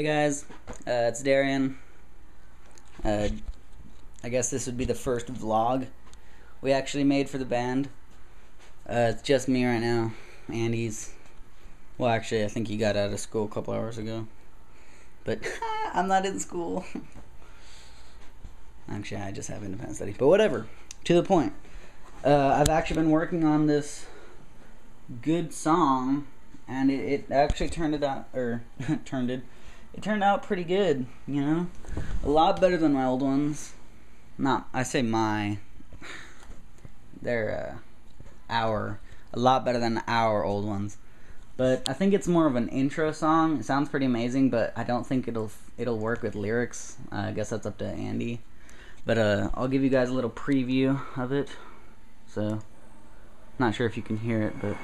Hey guys, uh, it's Darian. Uh, I guess this would be the first vlog we actually made for the band. Uh, it's just me right now. Andy's, well, actually, I think he got out of school a couple hours ago. But I'm not in school. actually, I just have independent study. But whatever. To the point. Uh, I've actually been working on this good song, and it, it actually turned it out, or turned it it turned out pretty good, you know? A lot better than my old ones. Not, I say my. They're, uh, our. A lot better than our old ones. But I think it's more of an intro song. It sounds pretty amazing, but I don't think it'll it'll work with lyrics. Uh, I guess that's up to Andy. But uh, I'll give you guys a little preview of it. So, not sure if you can hear it, but.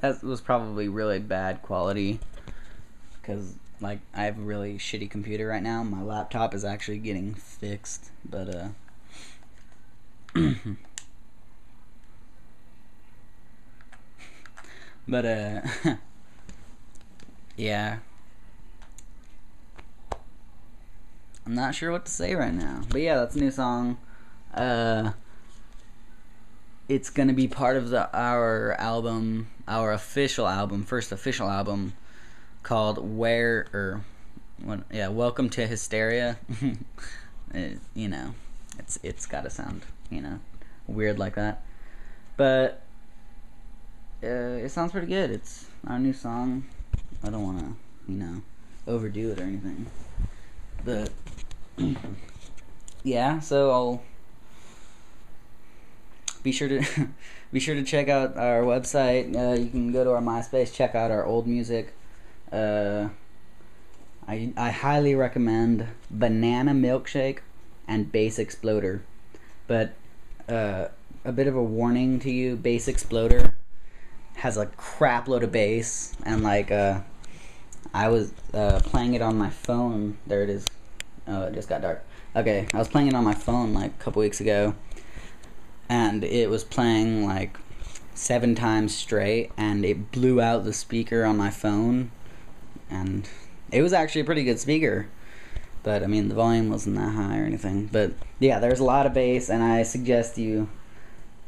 That was probably really bad quality because like I have a really shitty computer right now. My laptop is actually getting fixed, but uh but uh yeah. I'm not sure what to say right now. But yeah, that's a new song. Uh it's gonna be part of the our album, our official album, first official album, called Where or what? Yeah, Welcome to Hysteria. it, you know, it's it's gotta sound you know weird like that, but uh, it sounds pretty good. It's our new song. I don't want to you know overdo it or anything, but yeah. So I'll be sure to be sure to check out our website. Uh, you can go to our MySpace, check out our old music. Uh, I I highly recommend Banana Milkshake and Bass Exploder, but uh, a bit of a warning to you: Bass Exploder has a crap load of bass, and like uh, I was uh, playing it on my phone. There it is. Oh, it just got dark. Okay, I was playing it on my phone like a couple weeks ago and it was playing like seven times straight and it blew out the speaker on my phone and it was actually a pretty good speaker. But i mean the volume wasn't that high or anything. But yeah there's a lot of bass and i suggest you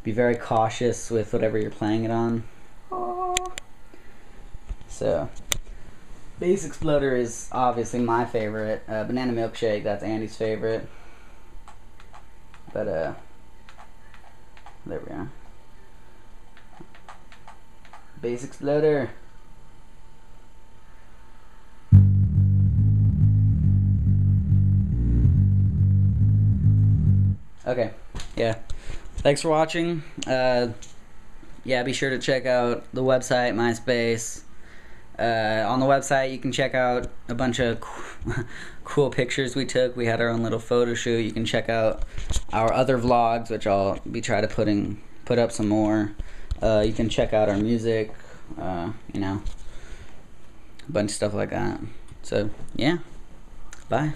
be very cautious with whatever you're playing it on. So bass exploder is obviously my favorite. Uh, banana milkshake that's andy's favorite. But uh there we are. Bass exploder. Okay, yeah. Thanks for watching. Uh, yeah, be sure to check out the website, MySpace. Uh, on the website, you can check out a bunch of cool pictures we took. We had our own little photo shoot. You can check out our other vlogs, which I'll be trying to putting put up some more. Uh, you can check out our music. Uh, you know, a bunch of stuff like that. So yeah, bye.